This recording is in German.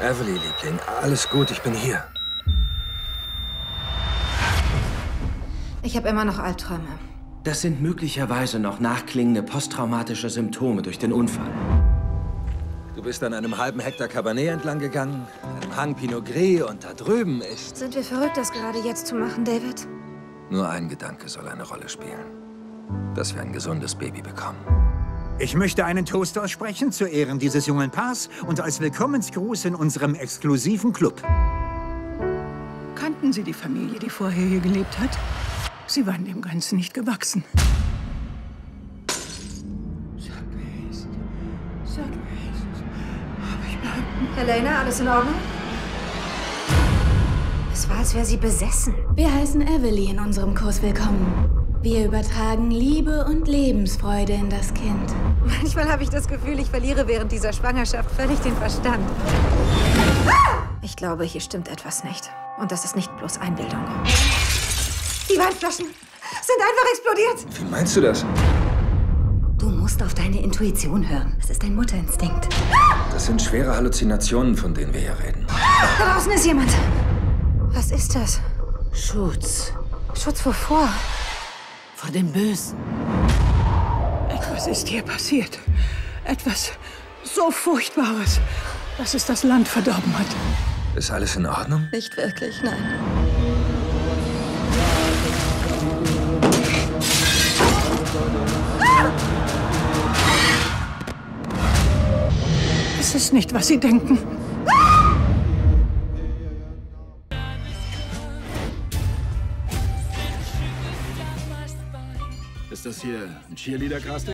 Everly, Liebling, alles gut, ich bin hier. Ich habe immer noch Albträume. Das sind möglicherweise noch nachklingende posttraumatische Symptome durch den Unfall. Du bist an einem halben Hektar Cabernet entlang gegangen, einem Hang Pinot Gris und da drüben ist... Sind wir verrückt, das gerade jetzt zu machen, David? Nur ein Gedanke soll eine Rolle spielen. Dass wir ein gesundes Baby bekommen. Ich möchte einen Toast aussprechen zu Ehren dieses jungen Paars und als Willkommensgruß in unserem exklusiven Club. Kannten Sie die Familie, die vorher hier gelebt hat? Sie waren dem Ganzen nicht gewachsen. Sag mir es. Sag mir es. Hab ich behalten. Helena, alles in Ordnung? Es war, als wäre sie besessen. Wir heißen Evely in unserem Kurs willkommen. Wir übertragen Liebe und Lebensfreude in das Kind. Manchmal habe ich das Gefühl, ich verliere während dieser Schwangerschaft völlig den Verstand. Ich glaube, hier stimmt etwas nicht. Und das ist nicht bloß Einbildung. Die Weinflaschen sind einfach explodiert. Wie meinst du das? Du musst auf deine Intuition hören. Es ist dein Mutterinstinkt. Das sind schwere Halluzinationen, von denen wir hier reden. Da draußen ist jemand. Was ist das? Schutz. Schutz wovor? Vor dem Bösen. Etwas ist hier passiert. Etwas so Furchtbares, dass es das Land verdorben hat. Ist alles in Ordnung? Nicht wirklich, nein. Es ist nicht, was Sie denken. Ist das hier ein Cheerleader-Casting?